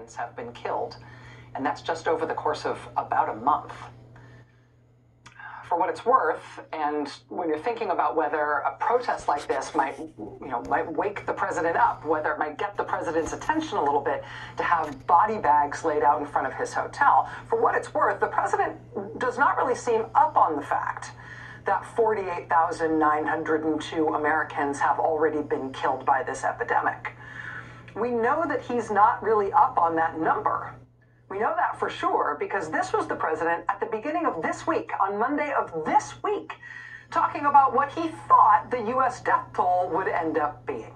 Americans have been killed, and that's just over the course of about a month. For what it's worth, and when you're thinking about whether a protest like this might, you know, might wake the president up, whether it might get the president's attention a little bit to have body bags laid out in front of his hotel, for what it's worth, the president does not really seem up on the fact that 48,902 Americans have already been killed by this epidemic. We know that he's not really up on that number. We know that for sure because this was the president at the beginning of this week, on Monday of this week, talking about what he thought the U.S. death toll would end up being.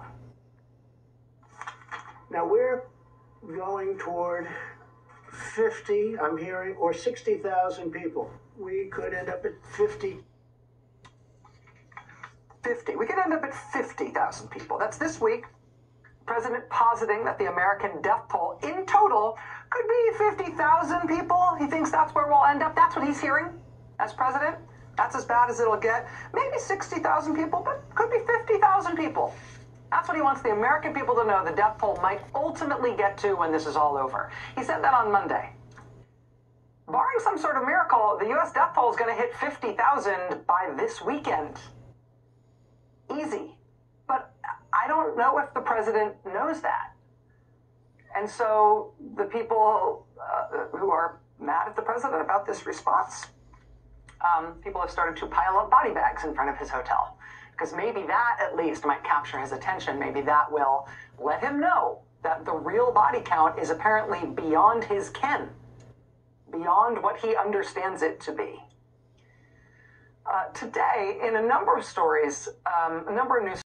Now we're going toward 50, I'm hearing, or 60,000 people. We could end up at 50. 50. We could end up at 50,000 people. That's this week. President positing that the American death toll in total could be 50,000 people. He thinks that's where we'll end up. That's what he's hearing as president. That's as bad as it'll get. Maybe 60,000 people, but could be 50,000 people. That's what he wants the American people to know the death toll might ultimately get to when this is all over. He said that on Monday. Barring some sort of miracle, the U.S. death toll is going to hit 50,000 by this weekend. Easy. Don't know if the president knows that. And so the people uh, who are mad at the president about this response, um, people have started to pile up body bags in front of his hotel. Because maybe that at least might capture his attention. Maybe that will let him know that the real body count is apparently beyond his ken, beyond what he understands it to be. Uh, today, in a number of stories, um, a number of news